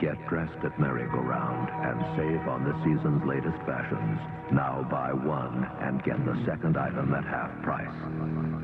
Get dressed at merry-go-round and save on the season's latest fashions. Now buy one and get the second item at half price.